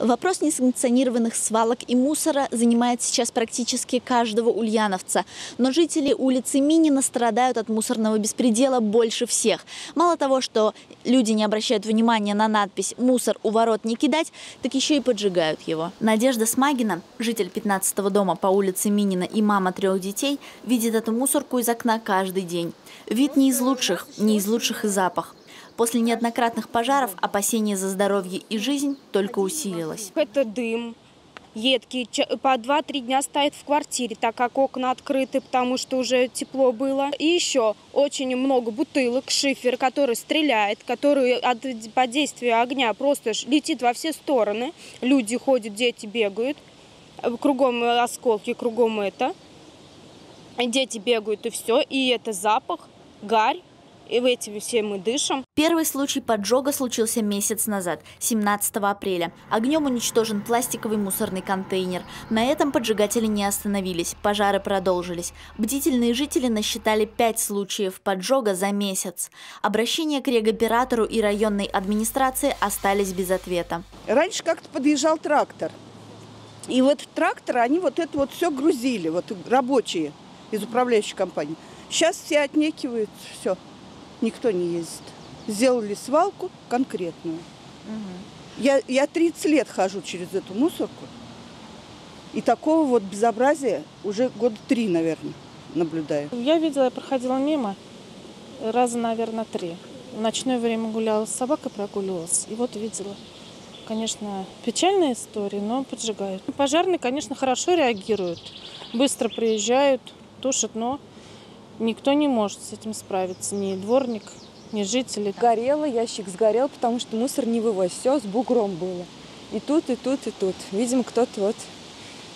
Вопрос несанкционированных свалок и мусора занимает сейчас практически каждого ульяновца. Но жители улицы Минина страдают от мусорного беспредела больше всех. Мало того, что люди не обращают внимания на надпись «мусор у ворот не кидать», так еще и поджигают его. Надежда Смагина, житель 15-го дома по улице Минина и мама трех детей, видит эту мусорку из окна каждый день. Вид не из лучших, не из лучших и запах. После неоднократных пожаров опасение за здоровье и жизнь только усилилось. Это дым едкий, по 2-3 дня стоит в квартире, так как окна открыты, потому что уже тепло было. И еще очень много бутылок, шифер, который стреляет, который от действия огня просто летит во все стороны. Люди ходят, дети бегают, кругом осколки, кругом это. Дети бегают и все, и это запах, гарь и этим все мы дышим. Первый случай поджога случился месяц назад, 17 апреля. Огнем уничтожен пластиковый мусорный контейнер. На этом поджигатели не остановились, пожары продолжились. Бдительные жители насчитали пять случаев поджога за месяц. Обращения к регоператору и районной администрации остались без ответа. Раньше как-то подъезжал трактор. И вот трактор, они вот это вот все грузили, вот рабочие из управляющей компании. Сейчас все отнекивают, все никто не ездит. Сделали свалку конкретную. Угу. Я, я 30 лет хожу через эту мусорку. И такого вот безобразия уже года три, наверное, наблюдаю. Я видела, я проходила мимо раза, наверное, три. В ночное время гуляла с собакой, прогуливалась. И вот видела. Конечно, печальная история, но поджигают. Пожарные, конечно, хорошо реагируют. Быстро приезжают, тушат, но Никто не может с этим справиться, ни дворник, ни жители. Горело, ящик сгорел, потому что мусор не вывозит. Все с бугром было. И тут, и тут, и тут. Видимо, кто-то вот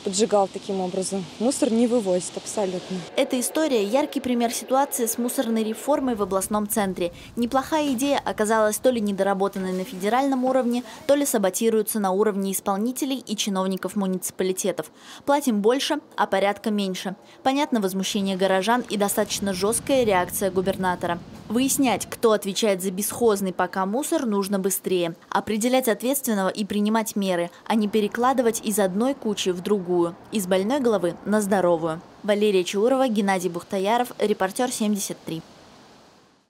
поджигал таким образом. Мусор не вывозит абсолютно. Эта история – яркий пример ситуации с мусорной реформой в областном центре. Неплохая идея оказалась то ли недоработанной на федеральном уровне, то ли саботируется на уровне исполнителей и чиновников муниципалитетов. Платим больше, а порядка меньше. Понятно возмущение горожан и достаточно жесткая реакция губернатора. Выяснять, кто отвечает за бесхозный пока мусор, нужно быстрее. Определять ответственного и принимать меры, а не перекладывать из одной кучи в другую, из больной головы на здоровую. Валерия Чаурова, Геннадий Бухтаяров, репортер 73.